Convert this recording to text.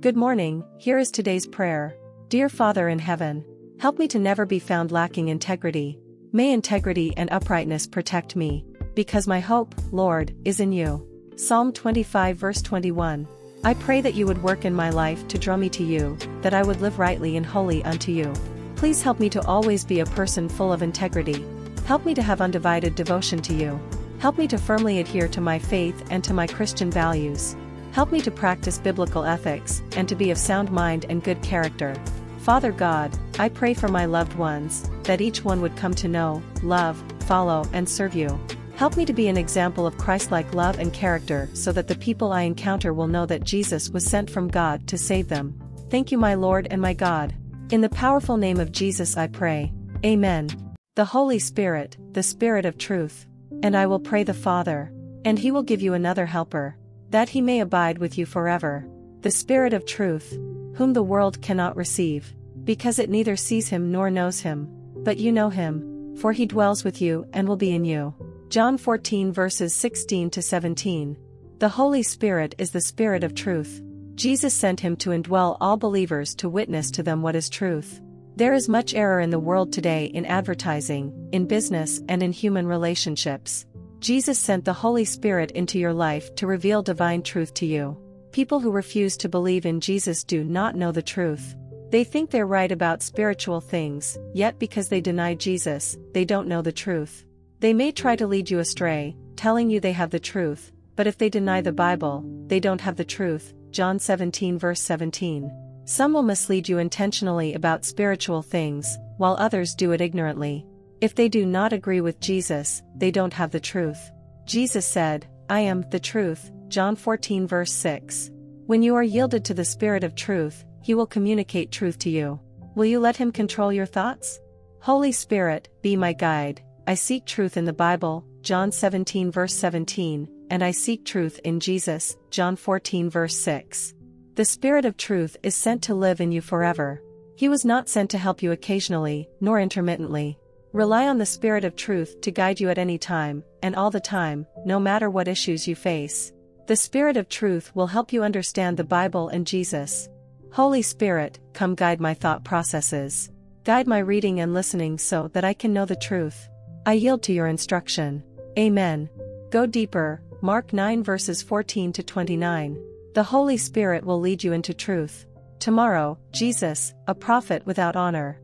Good morning, here is today's prayer. Dear Father in heaven, help me to never be found lacking integrity. May integrity and uprightness protect me, because my hope, Lord, is in you. Psalm 25 verse 21. I pray that you would work in my life to draw me to you, that I would live rightly and holy unto you. Please help me to always be a person full of integrity. Help me to have undivided devotion to you. Help me to firmly adhere to my faith and to my Christian values. Help me to practice biblical ethics and to be of sound mind and good character. Father God, I pray for my loved ones, that each one would come to know, love, follow, and serve you. Help me to be an example of Christ-like love and character so that the people I encounter will know that Jesus was sent from God to save them. Thank you my Lord and my God. In the powerful name of Jesus I pray. Amen. The Holy Spirit, the Spirit of truth. And I will pray the Father. And he will give you another helper. That he may abide with you forever. The Spirit of truth. Whom the world cannot receive. Because it neither sees him nor knows him. But you know him. For he dwells with you and will be in you. John 14 verses 16 to 17. The Holy Spirit is the Spirit of truth. Jesus sent him to indwell all believers to witness to them what is truth. There is much error in the world today in advertising, in business, and in human relationships. Jesus sent the Holy Spirit into your life to reveal divine truth to you. People who refuse to believe in Jesus do not know the truth. They think they're right about spiritual things, yet because they deny Jesus, they don't know the truth. They may try to lead you astray, telling you they have the truth, but if they deny the Bible, they don't have the truth, John 17 verse 17. Some will mislead you intentionally about spiritual things, while others do it ignorantly. If they do not agree with Jesus, they don't have the truth. Jesus said, I am the truth, John 14 verse 6. When you are yielded to the Spirit of truth, He will communicate truth to you. Will you let Him control your thoughts? Holy Spirit, be my guide. I seek truth in the Bible, John 17 verse 17, and I seek truth in Jesus, John 14 verse 6. The Spirit of truth is sent to live in you forever. He was not sent to help you occasionally, nor intermittently. Rely on the Spirit of truth to guide you at any time, and all the time, no matter what issues you face. The Spirit of truth will help you understand the Bible and Jesus. Holy Spirit, come guide my thought processes. Guide my reading and listening so that I can know the truth. I yield to your instruction. Amen. Go deeper, Mark 9 verses 14 to 29. The Holy Spirit will lead you into truth. Tomorrow, Jesus, a prophet without honor.